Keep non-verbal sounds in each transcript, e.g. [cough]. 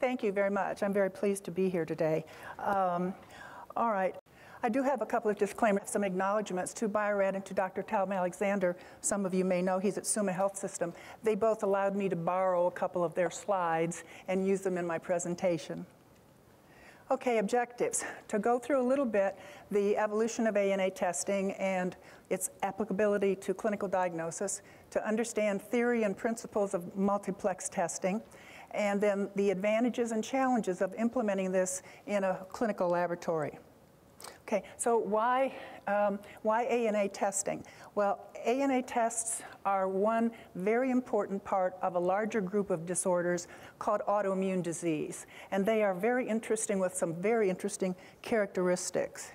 Thank you very much. I'm very pleased to be here today. Um, all right. I do have a couple of disclaimers, some acknowledgments to Bio-Rad and to Dr. Talm Alexander. Some of you may know he's at Summa Health System. They both allowed me to borrow a couple of their slides and use them in my presentation. Okay, objectives. To go through a little bit the evolution of ANA testing and its applicability to clinical diagnosis, to understand theory and principles of multiplex testing, and then the advantages and challenges of implementing this in a clinical laboratory. Okay, so why, um, why ANA testing? Well, ANA tests are one very important part of a larger group of disorders called autoimmune disease. And they are very interesting with some very interesting characteristics.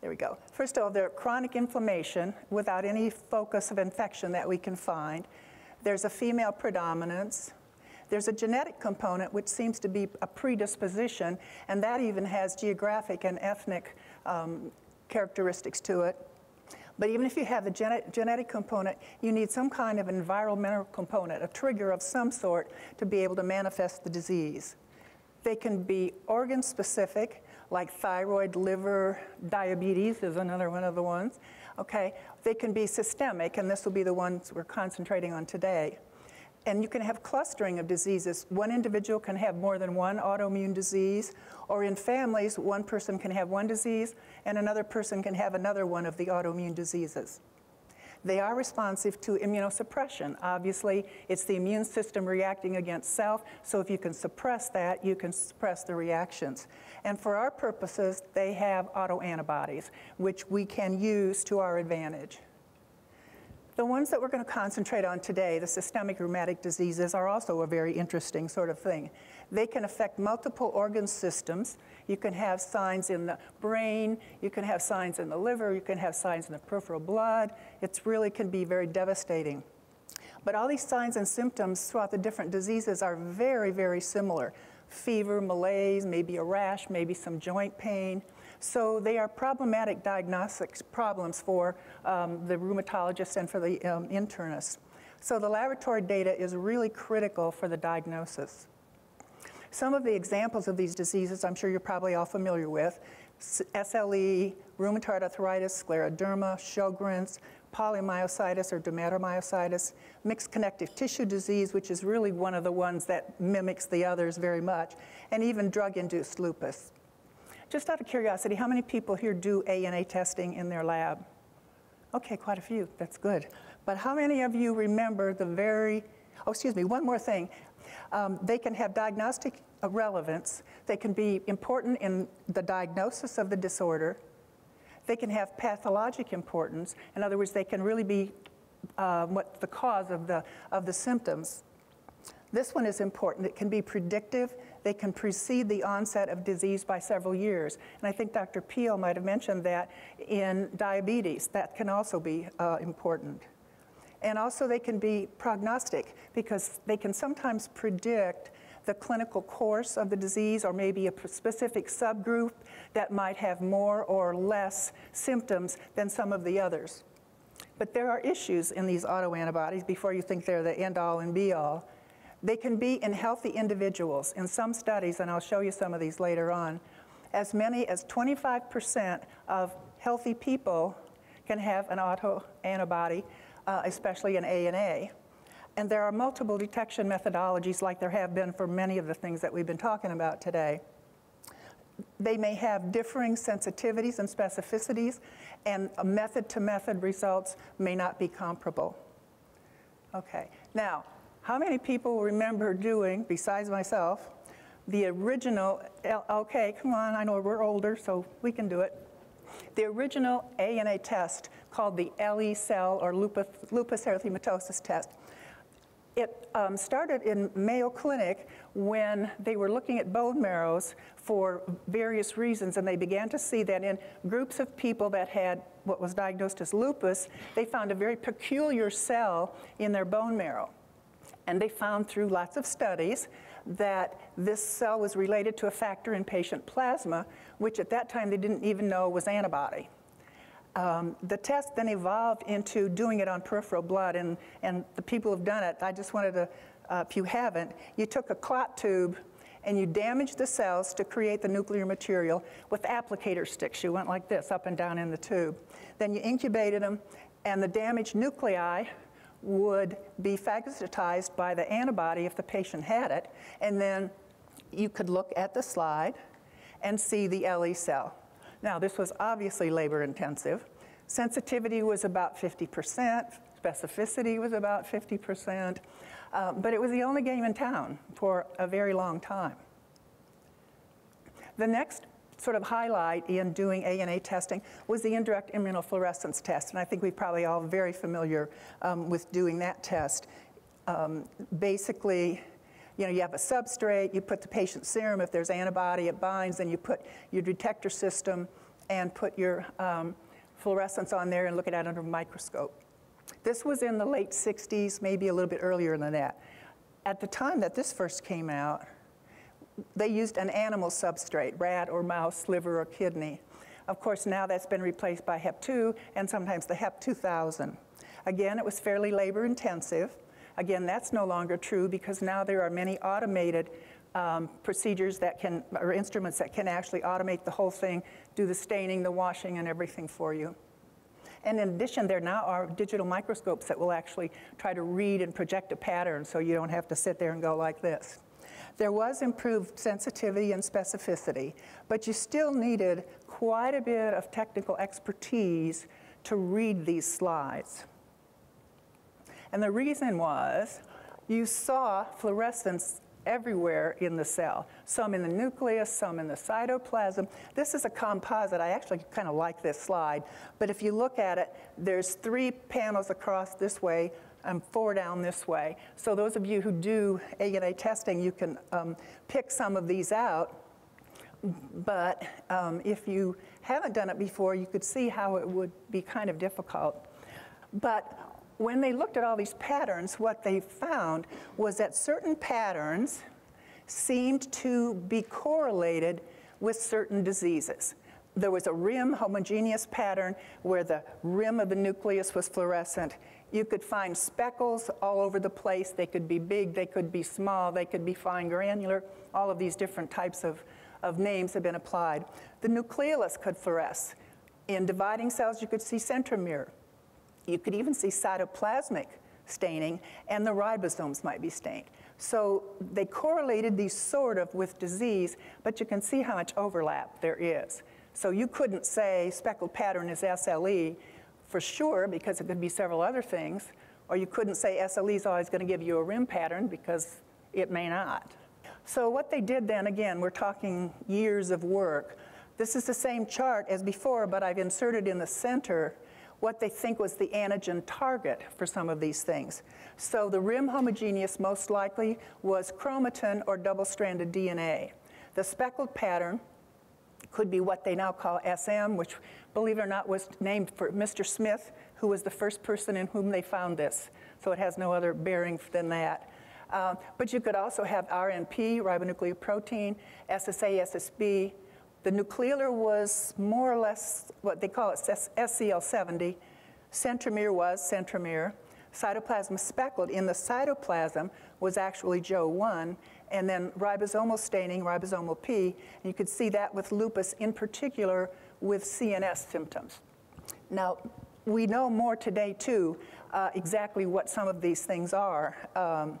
There we go. First of all, they're chronic inflammation without any focus of infection that we can find. There's a female predominance. There's a genetic component which seems to be a predisposition, and that even has geographic and ethnic um, characteristics to it. But even if you have the genet genetic component, you need some kind of environmental component, a trigger of some sort, to be able to manifest the disease. They can be organ specific, like thyroid, liver, diabetes is another one of the ones. Okay, they can be systemic, and this will be the ones we're concentrating on today. And you can have clustering of diseases. One individual can have more than one autoimmune disease, or in families, one person can have one disease and another person can have another one of the autoimmune diseases. They are responsive to immunosuppression. Obviously, it's the immune system reacting against self, so if you can suppress that, you can suppress the reactions. And for our purposes, they have autoantibodies, which we can use to our advantage. The ones that we're going to concentrate on today, the systemic rheumatic diseases, are also a very interesting sort of thing. They can affect multiple organ systems. You can have signs in the brain, you can have signs in the liver, you can have signs in the peripheral blood. It really can be very devastating. But all these signs and symptoms throughout the different diseases are very, very similar. Fever, malaise, maybe a rash, maybe some joint pain. So they are problematic diagnostics problems for um, the rheumatologist and for the um, internist. So the laboratory data is really critical for the diagnosis. Some of the examples of these diseases I'm sure you're probably all familiar with. SLE, rheumatoid arthritis, scleroderma, Sjogren's, polymyositis or dermatomyositis, mixed connective tissue disease, which is really one of the ones that mimics the others very much, and even drug-induced lupus. Just out of curiosity, how many people here do ANA testing in their lab? Okay, quite a few. That's good. But how many of you remember the very, oh, excuse me, one more thing. Um, they can have diagnostic relevance. They can be important in the diagnosis of the disorder. They can have pathologic importance. In other words, they can really be uh, what the cause of the, of the symptoms. This one is important. It can be predictive. They can precede the onset of disease by several years. And I think Dr. Peel might have mentioned that in diabetes. That can also be uh, important. And also they can be prognostic because they can sometimes predict the clinical course of the disease or maybe a specific subgroup that might have more or less symptoms than some of the others. But there are issues in these autoantibodies before you think they're the end all and be all. They can be in healthy individuals. In some studies, and I'll show you some of these later on, as many as 25% of healthy people can have an autoantibody, uh, especially an ANA. And there are multiple detection methodologies like there have been for many of the things that we've been talking about today. They may have differing sensitivities and specificities, and method to method results may not be comparable. Okay, now, how many people remember doing, besides myself, the original, okay, come on, I know we're older, so we can do it. The original ANA test called the LE cell or lupus, lupus erythematosus test. It um, started in Mayo Clinic when they were looking at bone marrows for various reasons, and they began to see that in groups of people that had what was diagnosed as lupus, they found a very peculiar cell in their bone marrow. And they found through lots of studies that this cell was related to a factor in patient plasma, which at that time they didn't even know was antibody. Um, the test then evolved into doing it on peripheral blood, and, and the people who've done it, I just wanted to, uh, if you haven't, you took a clot tube and you damaged the cells to create the nuclear material with applicator sticks. You went like this, up and down in the tube. Then you incubated them, and the damaged nuclei would be phagocytized by the antibody if the patient had it, and then you could look at the slide and see the LE cell. Now, this was obviously labor intensive. Sensitivity was about 50%, specificity was about 50%, uh, but it was the only game in town for a very long time. The next sort of highlight in doing ANA testing was the indirect immunofluorescence test, and I think we're probably all very familiar um, with doing that test. Um, basically, you know, you have a substrate, you put the patient's serum, if there's antibody, it binds, then you put your detector system and put your um, fluorescence on there and look at it under a microscope. This was in the late 60s, maybe a little bit earlier than that. At the time that this first came out, they used an animal substrate, rat or mouse, liver or kidney. Of course, now that's been replaced by HEP2 and sometimes the HEP 2000. Again, it was fairly labor intensive. Again, that's no longer true because now there are many automated um, procedures that can, or instruments that can actually automate the whole thing, do the staining, the washing, and everything for you. And in addition, there now are digital microscopes that will actually try to read and project a pattern so you don't have to sit there and go like this. There was improved sensitivity and specificity, but you still needed quite a bit of technical expertise to read these slides. And the reason was you saw fluorescence everywhere in the cell, some in the nucleus, some in the cytoplasm. This is a composite. I actually kind of like this slide, but if you look at it, there's three panels across this way, and four down this way. So those of you who do ANA testing, you can um, pick some of these out. But um, if you haven't done it before, you could see how it would be kind of difficult. But when they looked at all these patterns, what they found was that certain patterns seemed to be correlated with certain diseases. There was a rim homogeneous pattern where the rim of the nucleus was fluorescent you could find speckles all over the place. They could be big, they could be small, they could be fine granular. All of these different types of, of names have been applied. The nucleolus could fluoresce. In dividing cells, you could see centromere. You could even see cytoplasmic staining, and the ribosomes might be stained. So they correlated these sort of with disease, but you can see how much overlap there is. So you couldn't say speckled pattern is SLE for sure because it could be several other things, or you couldn't say SLE is always going to give you a rim pattern because it may not. So what they did then, again, we're talking years of work. This is the same chart as before, but I've inserted in the center what they think was the antigen target for some of these things. So the rim homogeneous most likely was chromatin or double-stranded DNA. The speckled pattern could be what they now call SM, which believe it or not, was named for Mr. Smith, who was the first person in whom they found this. So it has no other bearing than that. Uh, but you could also have RNP, ribonucleoprotein, SSA, SSB. The nucleolar was more or less what they call it SCL70. Centromere was centromere. Cytoplasm speckled in the cytoplasm was actually JO1, and then ribosomal staining, ribosomal P. And you could see that with lupus in particular with CNS symptoms. Now, we know more today, too, uh, exactly what some of these things are. Um,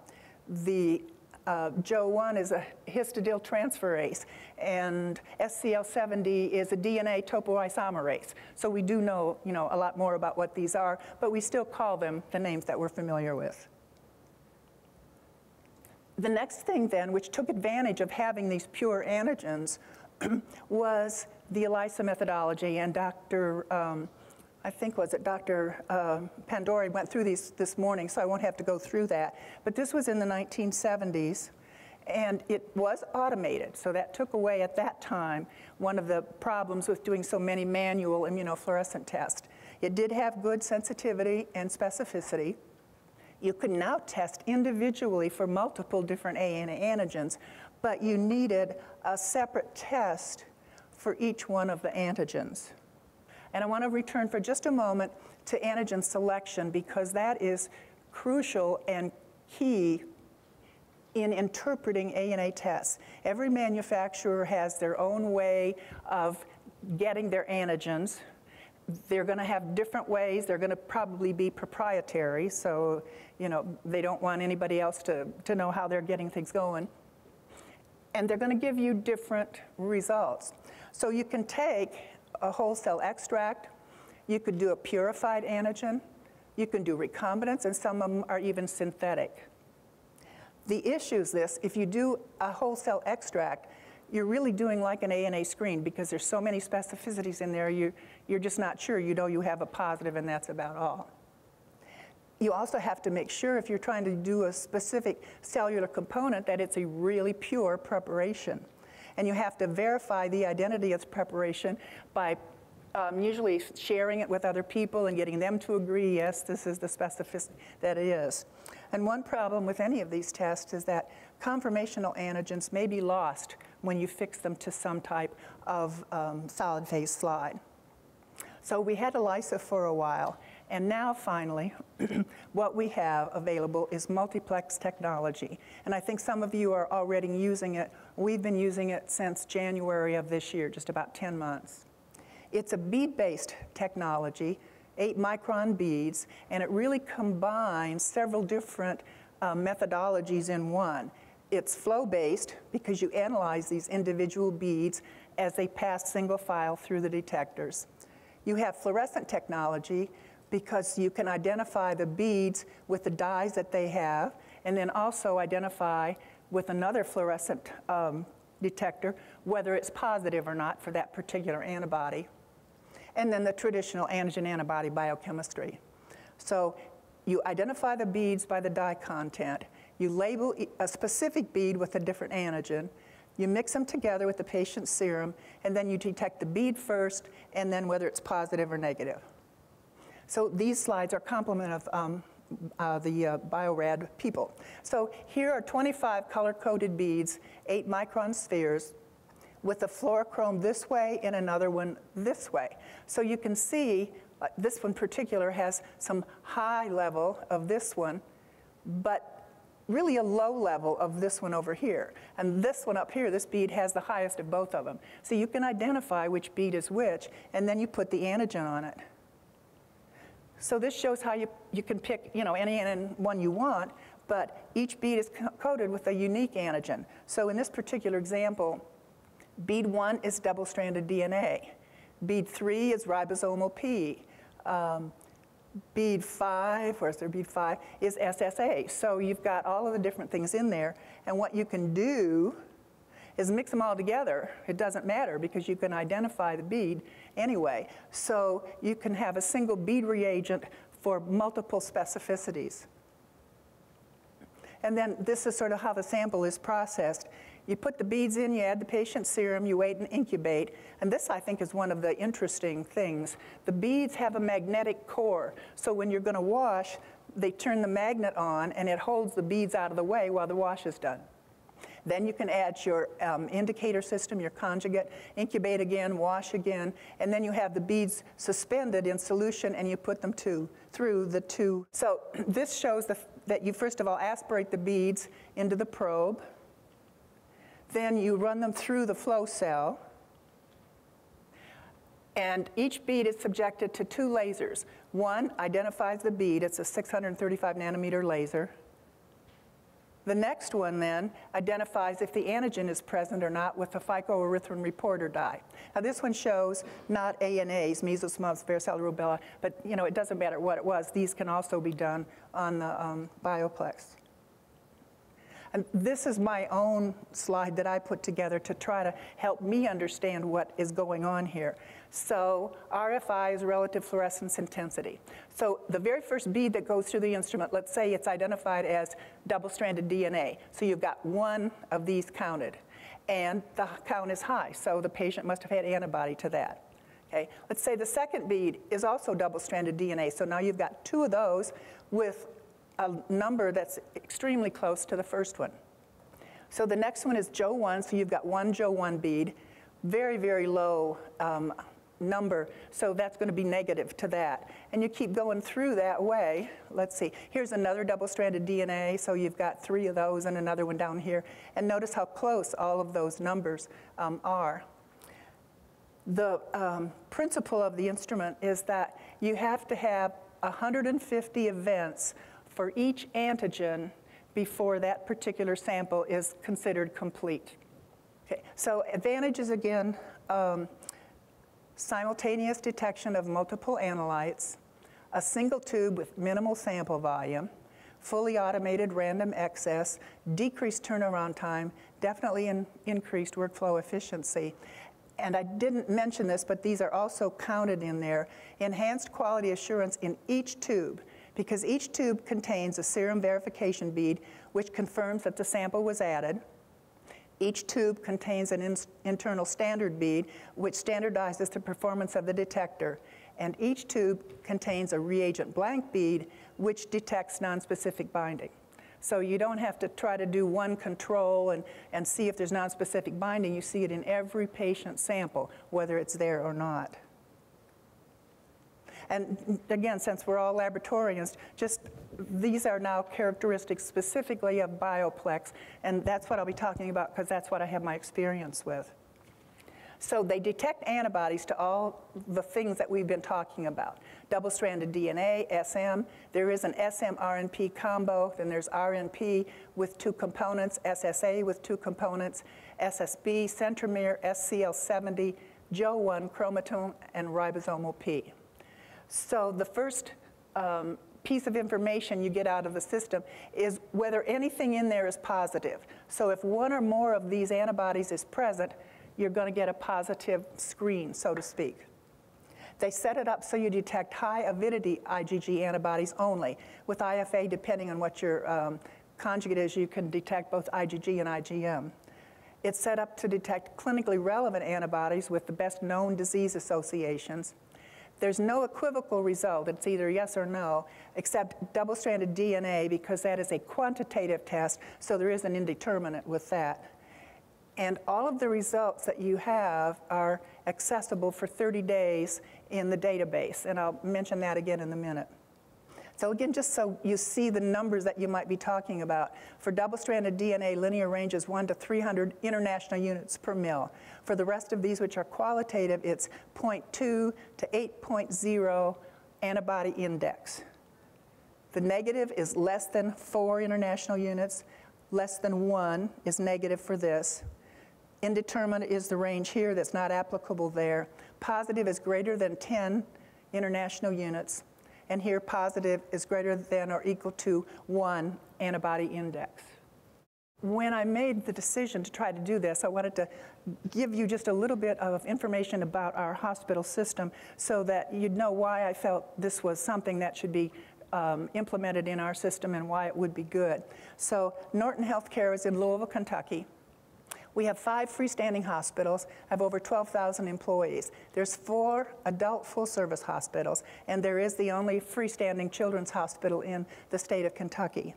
the uh, JO1 is a histidyl transferase, and SCL70 is a DNA topoisomerase. So we do know, you know, a lot more about what these are, but we still call them the names that we're familiar with. The next thing then, which took advantage of having these pure antigens, [clears throat] was the ELISA methodology, and Dr. Um, I think was it Dr. Uh, Pandori went through these this morning, so I won't have to go through that. But this was in the 1970s, and it was automated, so that took away at that time one of the problems with doing so many manual immunofluorescent tests. It did have good sensitivity and specificity. You could now test individually for multiple different ANA antigens, but you needed a separate test for each one of the antigens. And I want to return for just a moment to antigen selection because that is crucial and key in interpreting ANA tests. Every manufacturer has their own way of getting their antigens. They're going to have different ways. They're going to probably be proprietary, so you know they don't want anybody else to, to know how they're getting things going. And they're going to give you different results. So you can take a whole cell extract, you could do a purified antigen, you can do recombinants, and some of them are even synthetic. The issue is this, if you do a whole cell extract, you're really doing like an ANA screen because there's so many specificities in there, you, you're just not sure. You know you have a positive and that's about all. You also have to make sure if you're trying to do a specific cellular component that it's a really pure preparation. And you have to verify the identity of the preparation by um, usually sharing it with other people and getting them to agree, yes, this is the specificity that it is. And one problem with any of these tests is that conformational antigens may be lost when you fix them to some type of um, solid phase slide. So we had ELISA for a while, and now finally, [clears throat] what we have available is multiplex technology. And I think some of you are already using it. We've been using it since January of this year, just about 10 months. It's a bead-based technology, eight micron beads, and it really combines several different uh, methodologies in one. It's flow-based because you analyze these individual beads as they pass single file through the detectors. You have fluorescent technology because you can identify the beads with the dyes that they have, and then also identify with another fluorescent um, detector whether it's positive or not for that particular antibody. And then the traditional antigen antibody biochemistry. So you identify the beads by the dye content, you label a specific bead with a different antigen, you mix them together with the patient's serum, and then you detect the bead first, and then whether it's positive or negative. So these slides are complement of um, uh, the uh, Bio-Rad people. So here are 25 color-coded beads, eight micron spheres, with a fluorochrome this way and another one this way. So you can see uh, this one particular has some high level of this one, but really a low level of this one over here. And this one up here, this bead has the highest of both of them. So you can identify which bead is which, and then you put the antigen on it. So this shows how you, you can pick you know, any one you want, but each bead is coated with a unique antigen. So in this particular example, bead one is double-stranded DNA. Bead three is ribosomal P. Um, bead five, where's there bead five, is SSA. So you've got all of the different things in there, and what you can do is mix them all together. It doesn't matter because you can identify the bead anyway. So you can have a single bead reagent for multiple specificities. And then this is sort of how the sample is processed. You put the beads in, you add the patient's serum, you wait and incubate. And this, I think, is one of the interesting things. The beads have a magnetic core, so when you're going to wash, they turn the magnet on and it holds the beads out of the way while the wash is done. Then you can add your um, indicator system, your conjugate, incubate again, wash again, and then you have the beads suspended in solution and you put them to, through the two. So [clears throat] this shows the, that you first of all aspirate the beads into the probe. Then you run them through the flow cell. And each bead is subjected to two lasers. One identifies the bead, it's a 635 nanometer laser. The next one then identifies if the antigen is present or not with the phycoerythrin reporter dye. Now this one shows not ANAs, measles, mumps, varicella, rubella, but you know it doesn't matter what it was. These can also be done on the um, Bioplex. And this is my own slide that I put together to try to help me understand what is going on here. So RFI is relative fluorescence intensity. So the very first bead that goes through the instrument, let's say it's identified as double-stranded DNA. So you've got one of these counted. And the count is high, so the patient must have had antibody to that. Okay. Let's say the second bead is also double-stranded DNA. So now you've got two of those with a number that's extremely close to the first one. So the next one is Jo-1, so you've got one Jo-1 bead, very, very low um, number, so that's going to be negative to that. And you keep going through that way. Let's see, here's another double-stranded DNA, so you've got three of those and another one down here. And notice how close all of those numbers um, are. The um, principle of the instrument is that you have to have 150 events for each antigen before that particular sample is considered complete. Okay, so advantages again, um, simultaneous detection of multiple analytes, a single tube with minimal sample volume, fully automated random access, decreased turnaround time, definitely in increased workflow efficiency. And I didn't mention this, but these are also counted in there. Enhanced quality assurance in each tube, because each tube contains a serum verification bead which confirms that the sample was added. Each tube contains an in internal standard bead, which standardizes the performance of the detector. And each tube contains a reagent blank bead, which detects nonspecific binding. So you don't have to try to do one control and, and see if there's nonspecific binding. You see it in every patient sample, whether it's there or not. And again, since we're all laboratorians, just these are now characteristics specifically of Bioplex, and that's what I'll be talking about because that's what I have my experience with. So they detect antibodies to all the things that we've been talking about. Double-stranded DNA, SM. There is an SM-RNP combo. Then there's RNP with two components, SSA with two components, SSB, centromere, SCL70, Jo1, chromatin, and ribosomal P. So the first um, piece of information you get out of the system is whether anything in there is positive. So if one or more of these antibodies is present, you're going to get a positive screen, so to speak. They set it up so you detect high avidity IgG antibodies only. With IFA, depending on what your um, conjugate is, you can detect both IgG and IgM. It's set up to detect clinically relevant antibodies with the best known disease associations. There's no equivocal result. It's either yes or no, except double-stranded DNA because that is a quantitative test, so there is an indeterminate with that. And all of the results that you have are accessible for 30 days in the database, and I'll mention that again in a minute. So again, just so you see the numbers that you might be talking about. For double-stranded DNA, linear range is 1 to 300 international units per mil. For the rest of these, which are qualitative, it's 0.2 to 8.0 antibody index. The negative is less than 4 international units. Less than 1 is negative for this. Indeterminate is the range here that's not applicable there. Positive is greater than 10 international units and here positive is greater than or equal to 1 antibody index. When I made the decision to try to do this, I wanted to give you just a little bit of information about our hospital system so that you'd know why I felt this was something that should be um, implemented in our system and why it would be good. So Norton Healthcare is in Louisville, Kentucky. We have five freestanding hospitals, have over 12,000 employees. There's four adult full-service hospitals, and there is the only freestanding children's hospital in the state of Kentucky.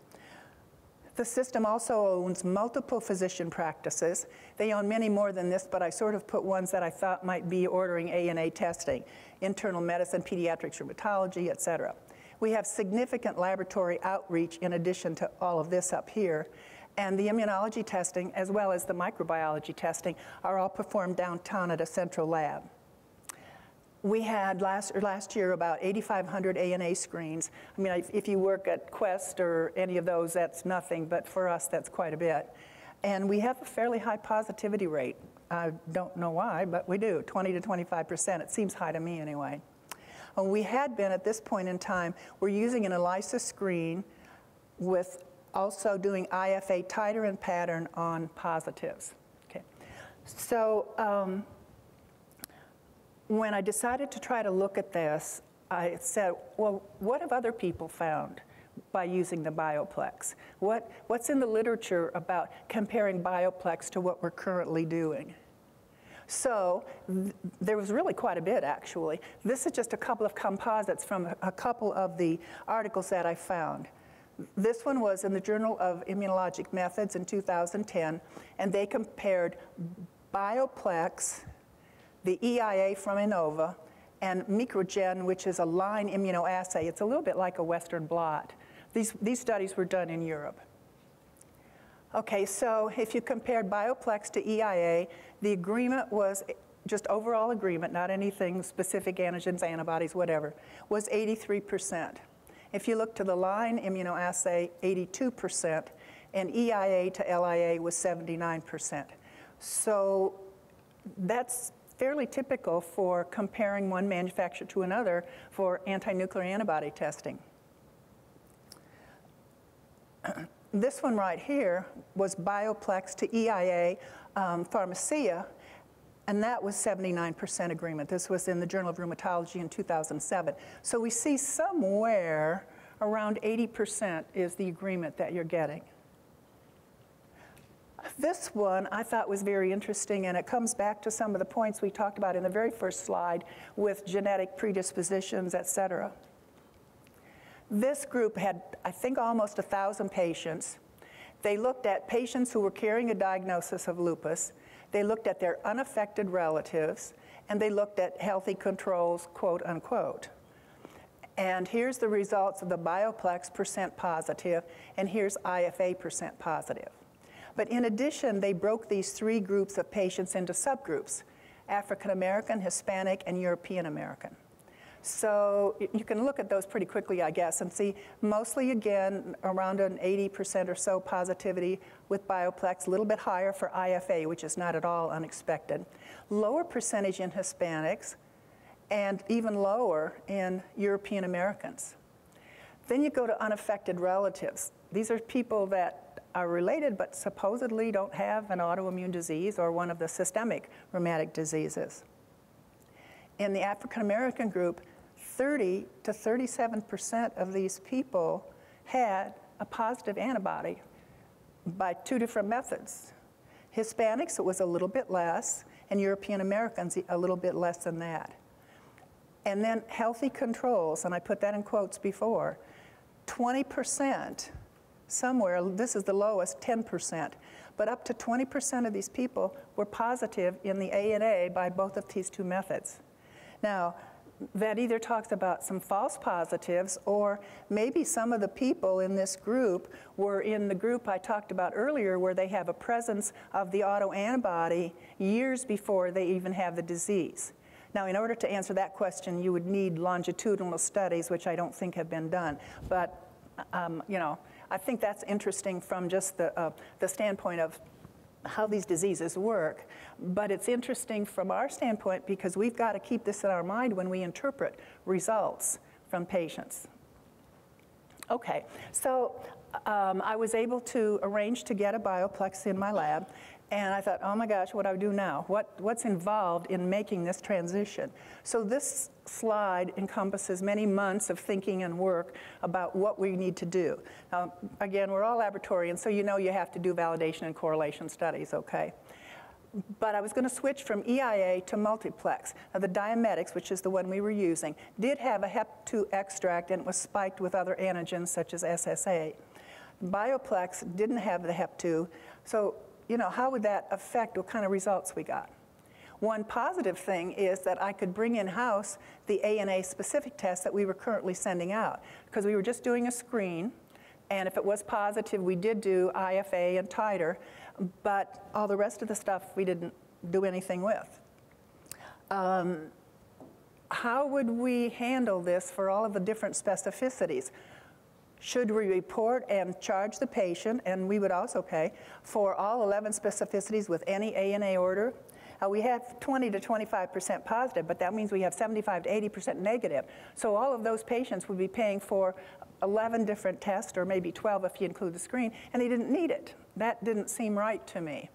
The system also owns multiple physician practices. They own many more than this, but I sort of put ones that I thought might be ordering ANA testing, internal medicine, pediatrics, rheumatology, et cetera. We have significant laboratory outreach in addition to all of this up here. And the immunology testing, as well as the microbiology testing, are all performed downtown at a central lab. We had last, last year about 8,500 ANA screens. I mean, if you work at Quest or any of those, that's nothing, but for us, that's quite a bit. And we have a fairly high positivity rate. I don't know why, but we do, 20 to 25%. It seems high to me anyway. And we had been, at this point in time, we're using an ELISA screen with also doing IFA titer and pattern on positives. Okay. So um, when I decided to try to look at this, I said, well, what have other people found by using the Bioplex? What, what's in the literature about comparing Bioplex to what we're currently doing? So th there was really quite a bit, actually. This is just a couple of composites from a, a couple of the articles that I found. This one was in the Journal of Immunologic Methods in 2010, and they compared Bioplex the EIA from Inova, and Mikrogen, which is a line immunoassay. It's a little bit like a Western blot. These, these studies were done in Europe. Okay, so if you compared Bioplex to EIA, the agreement was just overall agreement, not anything specific antigens, antibodies, whatever, was 83%. If you look to the line immunoassay, 82%, and EIA to LIA was 79%. So that's fairly typical for comparing one manufacturer to another for anti-nuclear antibody testing. [clears throat] this one right here was Bioplex to EIA um, Pharmacia, and that was 79% agreement. This was in the Journal of Rheumatology in 2007. So we see somewhere around 80% is the agreement that you're getting. This one I thought was very interesting, and it comes back to some of the points we talked about in the very first slide with genetic predispositions, et cetera. This group had, I think, almost 1,000 patients. They looked at patients who were carrying a diagnosis of lupus. They looked at their unaffected relatives, and they looked at healthy controls, quote unquote. And here's the results of the Bioplex percent positive, and here's IFA percent positive. But in addition, they broke these three groups of patients into subgroups, African American, Hispanic, and European American. So you can look at those pretty quickly, I guess, and see mostly, again, around an 80% or so positivity with Bioplex, a little bit higher for IFA, which is not at all unexpected. Lower percentage in Hispanics, and even lower in European Americans. Then you go to unaffected relatives. These are people that are related but supposedly don't have an autoimmune disease or one of the systemic rheumatic diseases. In the African American group, 30 to 37% of these people had a positive antibody by two different methods. Hispanics, it was a little bit less, and European Americans, a little bit less than that. And then healthy controls, and I put that in quotes before, 20%, somewhere, this is the lowest, 10%, but up to 20% of these people were positive in the ANA by both of these two methods. Now, that either talks about some false positives or maybe some of the people in this group were in the group I talked about earlier where they have a presence of the autoantibody years before they even have the disease. Now, in order to answer that question, you would need longitudinal studies, which I don't think have been done. But, um, you know, I think that's interesting from just the, uh, the standpoint of how these diseases work. But it's interesting from our standpoint because we've got to keep this in our mind when we interpret results from patients. Okay, so um, I was able to arrange to get a bioplex in my lab, and I thought, oh my gosh, what do I do now? What, what's involved in making this transition? So this slide encompasses many months of thinking and work about what we need to do. Now, again, we're all laboratorians, so you know you have to do validation and correlation studies, okay? But I was going to switch from EIA to multiplex. Now, the Diamedix, which is the one we were using, did have a HEP2 extract and it was spiked with other antigens such as SSA. Bioplex didn't have the HEP2, so you know, how would that affect what kind of results we got? One positive thing is that I could bring in-house the ANA specific test that we were currently sending out because we were just doing a screen and if it was positive, we did do IFA and titer, but all the rest of the stuff we didn't do anything with. Um, how would we handle this for all of the different specificities? Should we report and charge the patient, and we would also pay, for all 11 specificities with any ANA order? Uh, we have 20 to 25% positive, but that means we have 75 to 80% negative. So all of those patients would be paying for 11 different tests, or maybe 12 if you include the screen, and they didn't need it. That didn't seem right to me.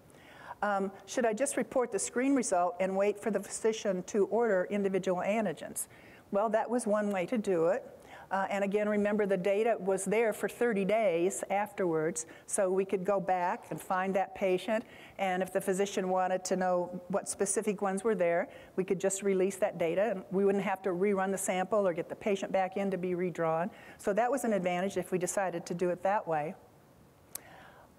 Um, should I just report the screen result and wait for the physician to order individual antigens? Well, that was one way to do it. Uh, and again, remember the data was there for 30 days afterwards, so we could go back and find that patient. And if the physician wanted to know what specific ones were there, we could just release that data, and we wouldn't have to rerun the sample or get the patient back in to be redrawn. So that was an advantage if we decided to do it that way.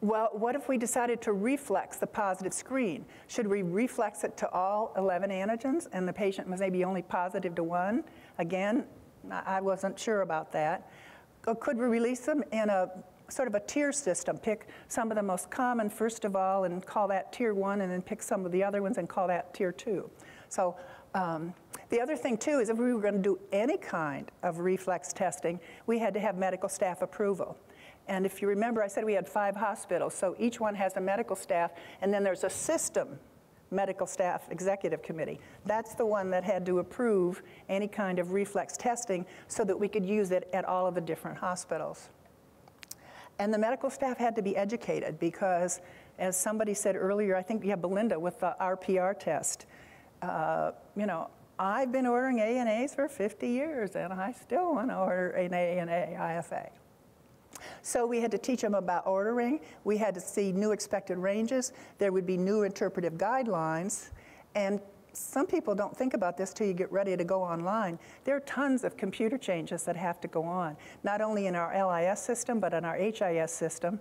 well, what if we decided to reflex the positive screen? Should we reflex it to all 11 antigens and the patient was maybe only positive to one? Again, I wasn't sure about that. Could we release them in a sort of a tier system, pick some of the most common first of all and call that tier one and then pick some of the other ones and call that tier two. So um, the other thing too is if we were going to do any kind of reflex testing, we had to have medical staff approval. And if you remember, I said we had five hospitals, so each one has a medical staff, and then there's a system medical staff executive committee. That's the one that had to approve any kind of reflex testing so that we could use it at all of the different hospitals. And the medical staff had to be educated because, as somebody said earlier, I think, yeah, Belinda with the RPR test, uh, you know, I've been ordering ANAs for 50 years and I still want to order an ANA IFA. So we had to teach them about ordering. We had to see new expected ranges. There would be new interpretive guidelines. And some people don't think about this till you get ready to go online. There are tons of computer changes that have to go on, not only in our LIS system, but in our HIS system.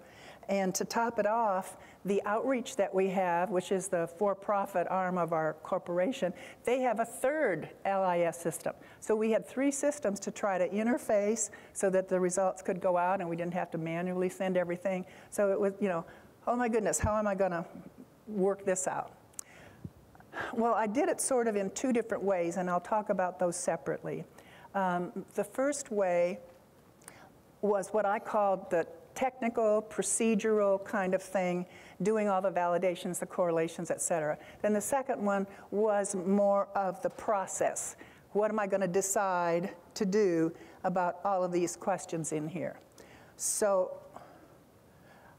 And to top it off, the outreach that we have, which is the for-profit arm of our corporation, they have a third LIS system. So we had three systems to try to interface so that the results could go out and we didn't have to manually send everything. So it was, you know, oh my goodness, how am I going to work this out? Well, I did it sort of in two different ways, and I'll talk about those separately. Um, the first way was what I called the technical, procedural kind of thing, doing all the validations, the correlations, et cetera. Then the second one was more of the process. What am I going to decide to do about all of these questions in here? So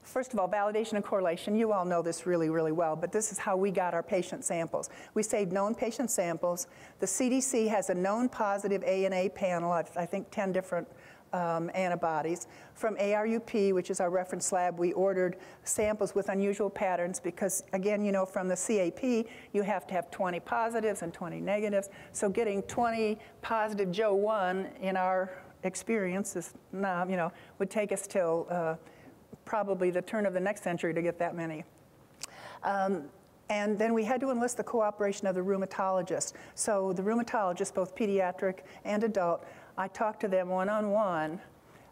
First of all, validation and correlation, you all know this really, really well, but this is how we got our patient samples. We saved known patient samples. The CDC has a known positive ANA panel, I think 10 different um, antibodies. From ARUP, which is our reference lab, we ordered samples with unusual patterns because, again, you know, from the CAP, you have to have 20 positives and 20 negatives. So getting 20 positive Jo-1 in our experience is, nah, you know, would take us till uh, probably the turn of the next century to get that many. Um, and then we had to enlist the cooperation of the rheumatologist. So the rheumatologist, both pediatric and adult, I talked to them one-on-one,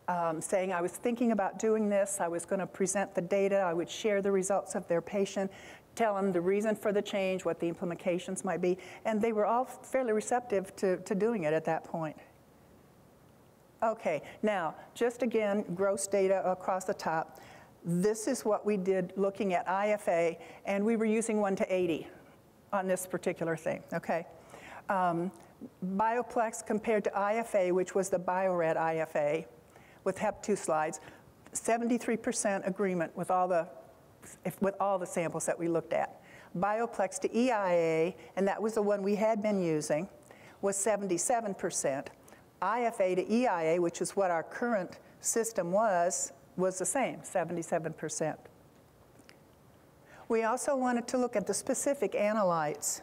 um, saying I was thinking about doing this, I was going to present the data, I would share the results of their patient, tell them the reason for the change, what the implications might be, and they were all fairly receptive to, to doing it at that point. Okay, now, just again, gross data across the top. This is what we did looking at IFA, and we were using 1 to 80 on this particular thing, okay? Um, Bioplex compared to IFA, which was the Bio-Rad IFA with HEP2 slides, 73% agreement with all the if, with all the samples that we looked at. Bioplex to EIA, and that was the one we had been using, was 77%. IFA to EIA, which is what our current system was, was the same, 77%. We also wanted to look at the specific analytes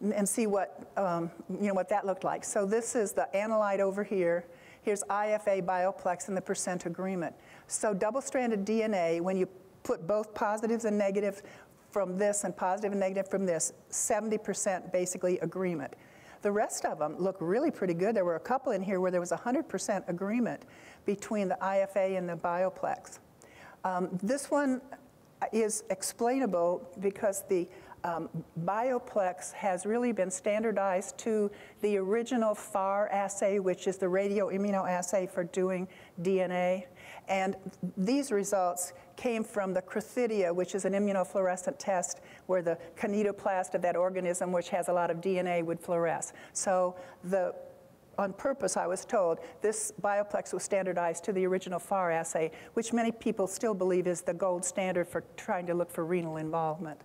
and see what, um, you know, what that looked like. So this is the analyte over here. Here's IFA bioplex and the percent agreement. So double-stranded DNA, when you put both positives and negatives from this and positive and negative from this, 70% basically agreement. The rest of them look really pretty good. There were a couple in here where there was 100% agreement between the IFA and the bioplex. Um, this one is explainable because the um, Bioplex has really been standardized to the original Farr assay, which is the radioimmunoassay for doing DNA. And these results came from the Crithidia, which is an immunofluorescent test where the kinetoplast of that organism, which has a lot of DNA, would fluoresce. So the on purpose, I was told, this bioplex was standardized to the original Farr assay, which many people still believe is the gold standard for trying to look for renal involvement.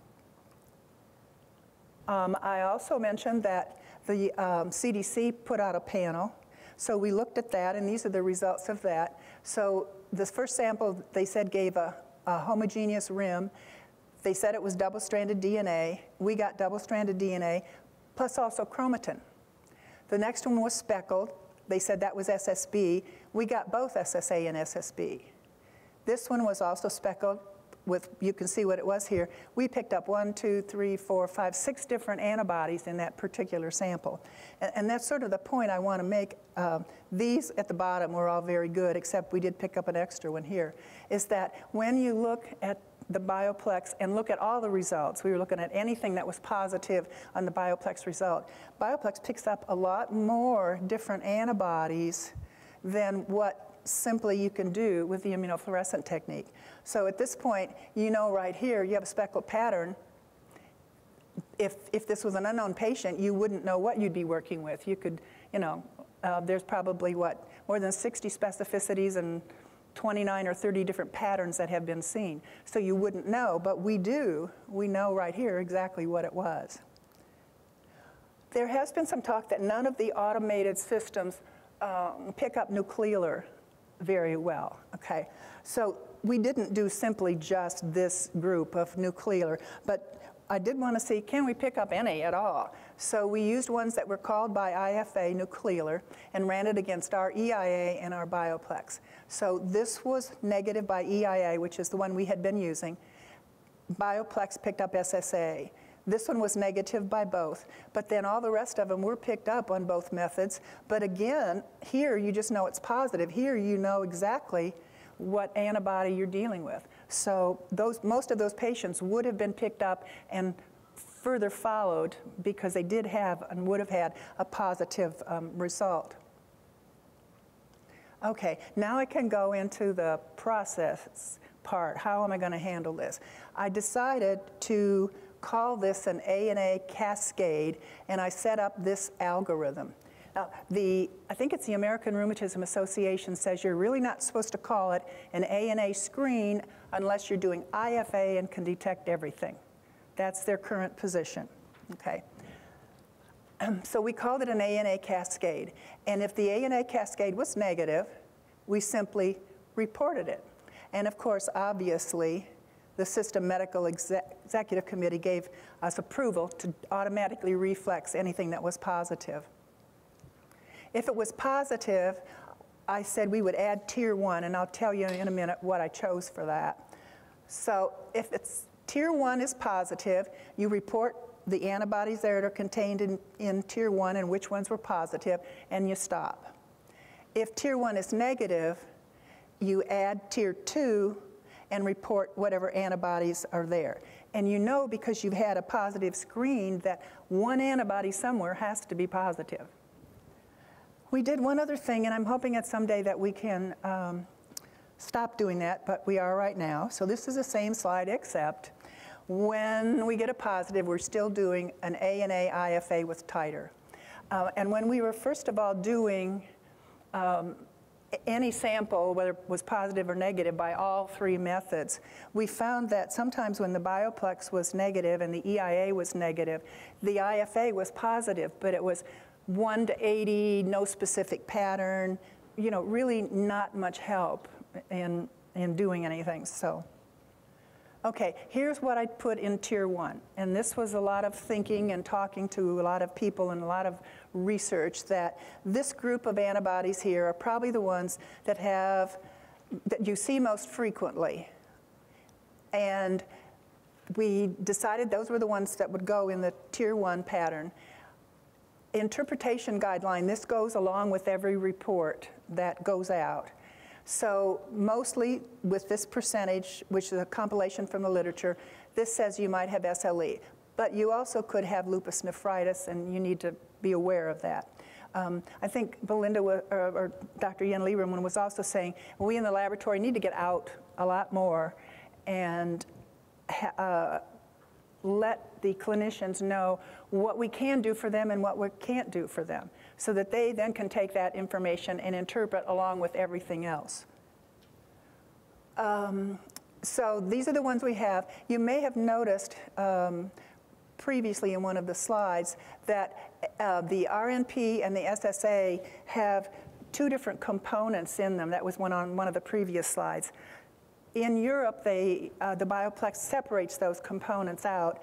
Um, I also mentioned that the um, CDC put out a panel. So we looked at that, and these are the results of that. So this first sample, they said, gave a, a homogeneous rim. They said it was double-stranded DNA. We got double-stranded DNA, plus also chromatin. The next one was speckled. They said that was SSB. We got both SSA and SSB. This one was also speckled, with, you can see what it was here, we picked up one, two, three, four, five, six different antibodies in that particular sample. And, and that's sort of the point I want to make. Um, these at the bottom were all very good, except we did pick up an extra one here, is that when you look at the Bioplex and look at all the results. We were looking at anything that was positive on the Bioplex result. Bioplex picks up a lot more different antibodies than what simply you can do with the immunofluorescent technique. So at this point, you know right here, you have a speckled pattern. If, if this was an unknown patient, you wouldn't know what you'd be working with. You could, you know, uh, there's probably what, more than 60 specificities and 29 or 30 different patterns that have been seen. So you wouldn't know, but we do. We know right here exactly what it was. There has been some talk that none of the automated systems um, pick up nuclear very well, okay? So we didn't do simply just this group of nuclear, but I did want to see, can we pick up any at all? So we used ones that were called by IFA nuclear and ran it against our EIA and our Bioplex. So this was negative by EIA, which is the one we had been using. Bioplex picked up SSA. This one was negative by both, but then all the rest of them were picked up on both methods. But again, here you just know it's positive. Here you know exactly what antibody you're dealing with. So those, most of those patients would have been picked up and further followed because they did have and would have had a positive um, result. Okay, now I can go into the process part. How am I going to handle this? I decided to call this an ANA cascade, and I set up this algorithm. Now, the, I think it's the American Rheumatism Association says you're really not supposed to call it an ANA screen unless you're doing IFA and can detect everything. That's their current position, okay? [clears throat] so we called it an ANA cascade. And if the ANA cascade was negative, we simply reported it. And of course, obviously, the System Medical Executive Committee gave us approval to automatically reflex anything that was positive. If it was positive, I said we would add tier one, and I'll tell you in a minute what I chose for that. So if it's tier one is positive, you report the antibodies that are contained in, in tier one and which ones were positive, and you stop. If tier one is negative, you add tier two and report whatever antibodies are there. And you know because you've had a positive screen that one antibody somewhere has to be positive. We did one other thing, and I'm hoping that someday that we can um, stop doing that, but we are right now. So this is the same slide, except when we get a positive, we're still doing an ANA IFA with titer. Uh, and when we were first of all doing um, any sample, whether it was positive or negative, by all three methods, we found that sometimes when the bioplex was negative and the EIA was negative, the IFA was positive, but it was 1 to 80, no specific pattern, you know, really not much help in, in doing anything. So. Okay, here's what I put in tier one. And this was a lot of thinking and talking to a lot of people and a lot of research that this group of antibodies here are probably the ones that have, that you see most frequently. And we decided those were the ones that would go in the tier one pattern. Interpretation guideline, this goes along with every report that goes out. So mostly with this percentage, which is a compilation from the literature, this says you might have SLE. But you also could have lupus nephritis, and you need to be aware of that. Um, I think Belinda or, or, Dr. Yen Lieberman was also saying we in the laboratory need to get out a lot more and uh, let the clinicians know what we can do for them and what we can't do for them so that they then can take that information and interpret along with everything else. Um, so these are the ones we have. You may have noticed um, previously in one of the slides that uh, the RNP and the SSA have two different components in them. That was one on one of the previous slides. In Europe, they, uh, the Bioplex separates those components out,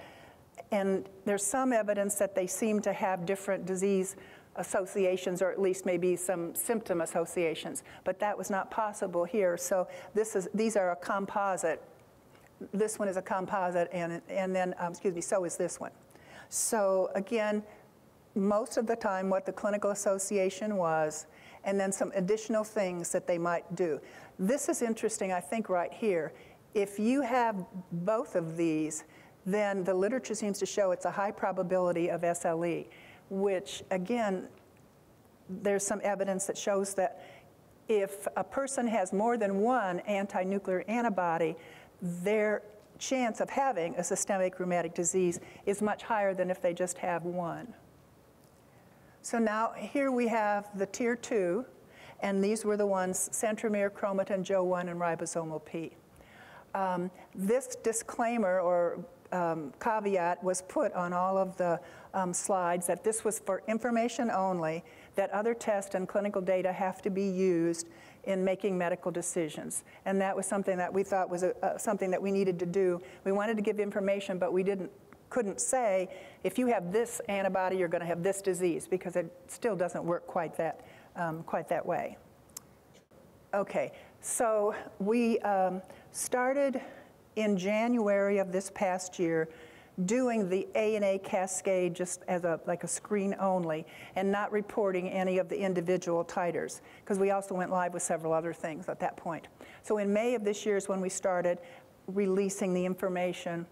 and there's some evidence that they seem to have different disease associations or at least maybe some symptom associations, but that was not possible here. So this is, these are a composite this one is a composite, and, and then, um, excuse me, so is this one. So again, most of the time what the clinical association was, and then some additional things that they might do. This is interesting, I think, right here. If you have both of these, then the literature seems to show it's a high probability of SLE, which again, there's some evidence that shows that if a person has more than one anti-nuclear antibody, their chance of having a systemic rheumatic disease is much higher than if they just have one. So now here we have the tier two, and these were the ones, centromere, chromatin, Jo-1, and ribosomal P. Um, this disclaimer or um, caveat was put on all of the um, slides that this was for information only, that other tests and clinical data have to be used in making medical decisions. And that was something that we thought was a, uh, something that we needed to do. We wanted to give information, but we didn't couldn't say if you have this antibody, you're going to have this disease because it still doesn't work quite that um, quite that way. Okay, so we um, started in January of this past year doing the ANA cascade just as a like a screen only and not reporting any of the individual titers because we also went live with several other things at that point. So in May of this year is when we started releasing the information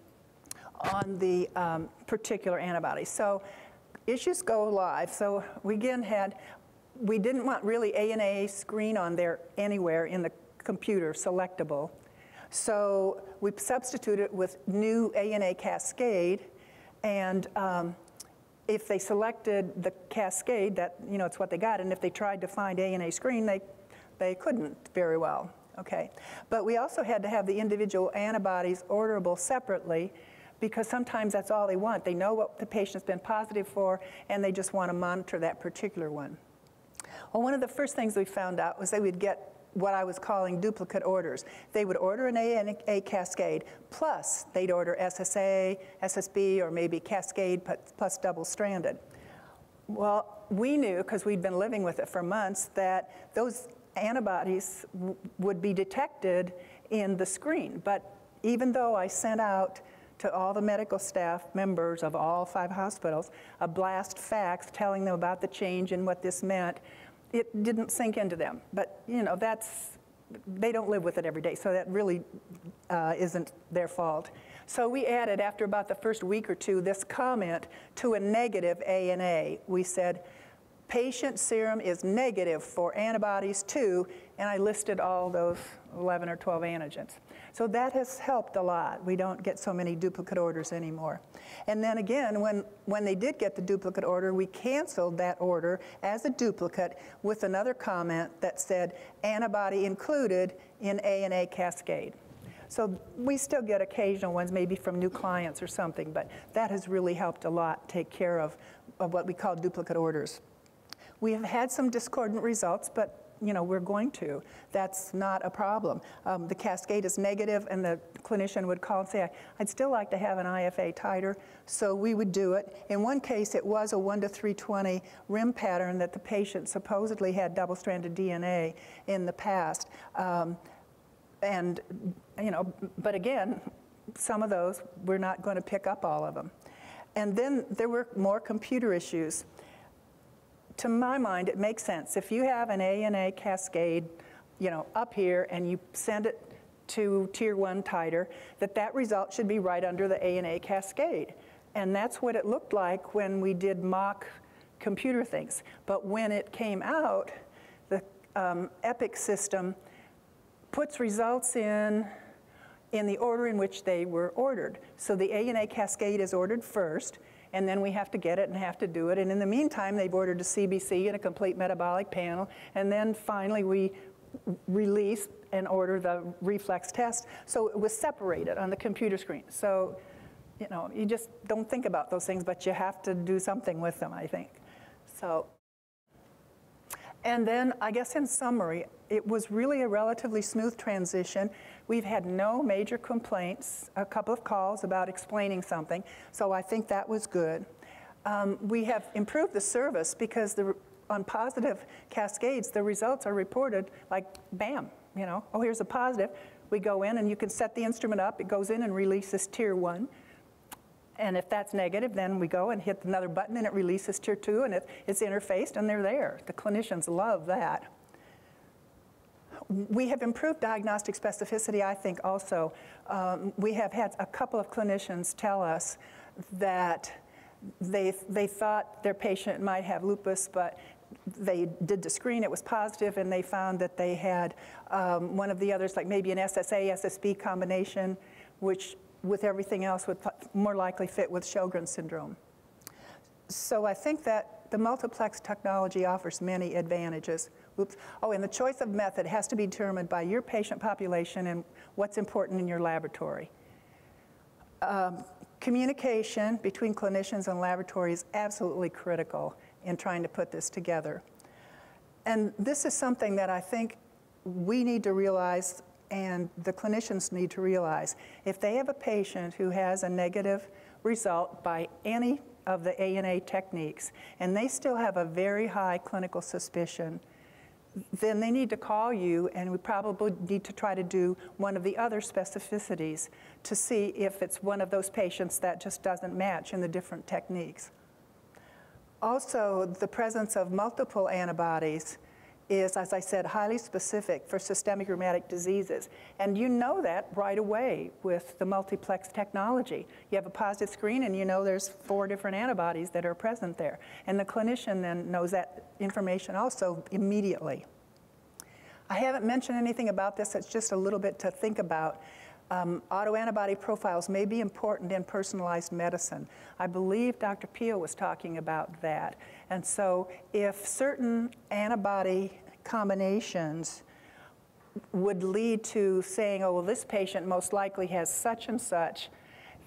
on the um, particular antibody. So issues go live. So we again had, we didn't want really ANA screen on there anywhere in the computer selectable. So we substituted with new ANA Cascade, and um, if they selected the Cascade, that you know it's what they got, and if they tried to find ANA screen, they they couldn't very well. Okay, but we also had to have the individual antibodies orderable separately because sometimes that's all they want. They know what the patient's been positive for, and they just want to monitor that particular one. Well, one of the first things we found out was they would get what I was calling duplicate orders. They would order an A and a Cascade, plus they'd order SSA, SSB, or maybe Cascade plus double-stranded. Well, we knew, because we'd been living with it for months, that those antibodies would be detected in the screen. But even though I sent out to all the medical staff members of all five hospitals a blast fax telling them about the change and what this meant, it didn't sink into them. But, you know, that's, they don't live with it every day, so that really uh, isn't their fault. So we added, after about the first week or two, this comment to a negative ANA. We said, patient serum is negative for antibodies to, and I listed all those 11 or 12 antigens. So that has helped a lot. We don't get so many duplicate orders anymore. And then again, when, when they did get the duplicate order, we canceled that order as a duplicate with another comment that said antibody included in ANA cascade. So we still get occasional ones, maybe from new clients or something, but that has really helped a lot take care of, of what we call duplicate orders. We have had some discordant results, but you know, we're going to. That's not a problem. Um, the cascade is negative, and the clinician would call and say, I'd still like to have an IFA titer, so we would do it. In one case, it was a 1 to 320 rim pattern that the patient supposedly had double-stranded DNA in the past. Um, and, you know, but again, some of those, we're not going to pick up all of them. And then there were more computer issues to my mind, it makes sense. If you have an ANA cascade, you know, up here and you send it to tier one titer, that that result should be right under the ANA cascade. And that's what it looked like when we did mock computer things. But when it came out, the um, EPIC system puts results in in the order in which they were ordered. So the ANA cascade is ordered first, and then we have to get it and have to do it. And in the meantime, they've ordered a CBC and a complete metabolic panel, and then finally we release and order the reflex test. So it was separated on the computer screen. So, you know, you just don't think about those things, but you have to do something with them, I think. So, and then I guess in summary, it was really a relatively smooth transition. We've had no major complaints, a couple of calls about explaining something, so I think that was good. Um, we have improved the service because the, on positive cascades, the results are reported like, bam, you know, oh, here's a positive. We go in and you can set the instrument up. It goes in and releases tier one. And if that's negative, then we go and hit another button and it releases tier two and it, it's interfaced and they're there. The clinicians love that. We have improved diagnostic specificity, I think, also. Um, we have had a couple of clinicians tell us that they, they thought their patient might have lupus, but they did the screen, it was positive, and they found that they had um, one of the others, like maybe an SSA, SSB combination, which with everything else would more likely fit with Sjogren's syndrome. So I think that the multiplex technology offers many advantages. Oops. Oh, and the choice of method has to be determined by your patient population and what's important in your laboratory. Um, communication between clinicians and laboratory is absolutely critical in trying to put this together. And this is something that I think we need to realize and the clinicians need to realize. If they have a patient who has a negative result by any of the ANA techniques and they still have a very high clinical suspicion, then they need to call you and we probably need to try to do one of the other specificities to see if it's one of those patients that just doesn't match in the different techniques. Also, the presence of multiple antibodies is, as I said, highly specific for systemic rheumatic diseases. And you know that right away with the multiplex technology. You have a positive screen and you know there's four different antibodies that are present there. And the clinician then knows that information also immediately. I haven't mentioned anything about this, it's just a little bit to think about. Um, autoantibody profiles may be important in personalized medicine. I believe Dr. Peel was talking about that. And so if certain antibody combinations would lead to saying, oh, well, this patient most likely has such and such,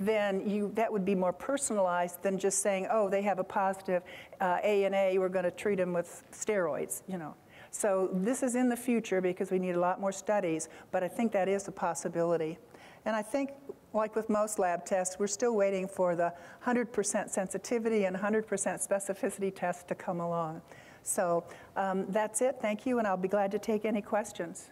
then you, that would be more personalized than just saying, oh, they have a positive uh, ANA, we're going to treat them with steroids, you know. So this is in the future because we need a lot more studies, but I think that is a possibility. And I think, like with most lab tests, we're still waiting for the 100% sensitivity and 100% specificity test to come along. So um, that's it. Thank you, and I'll be glad to take any questions.